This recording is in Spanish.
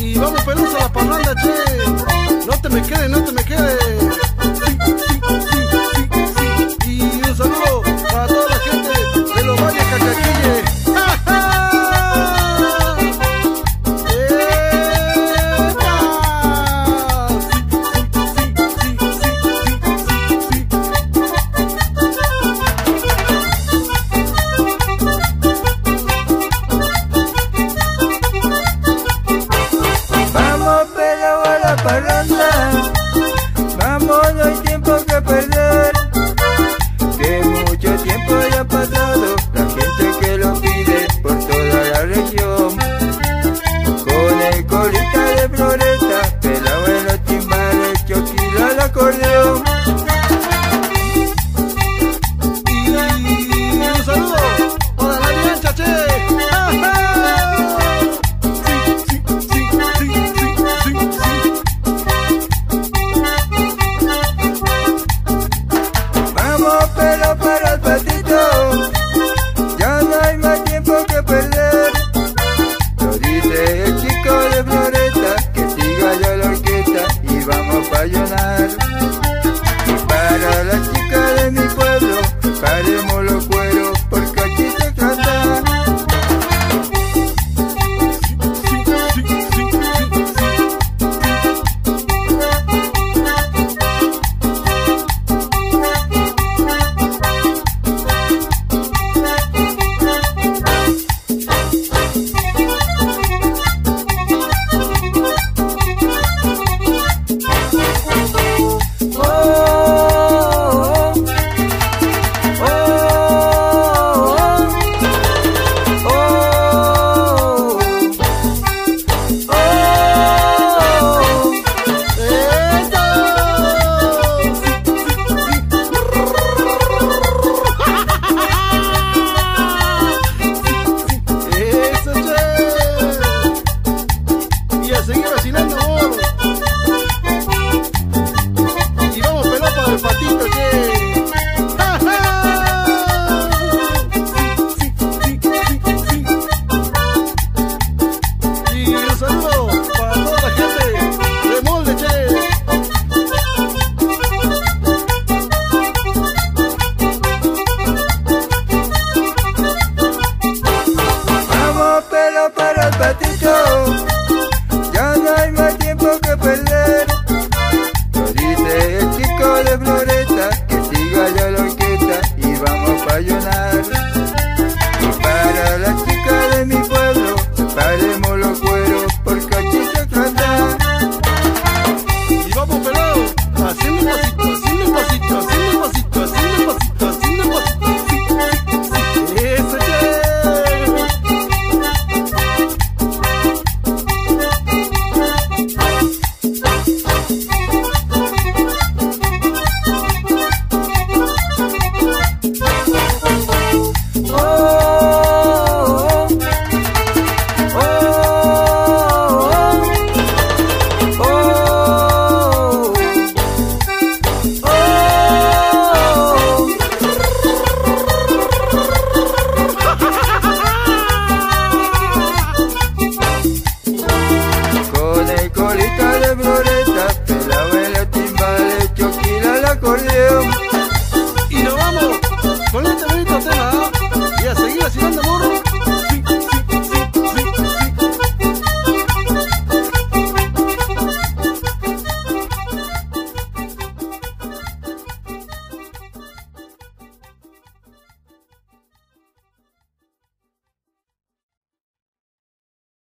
Y vamos pelusa a la parranda, che. No te me quedes, no te me quedes. que perdí. con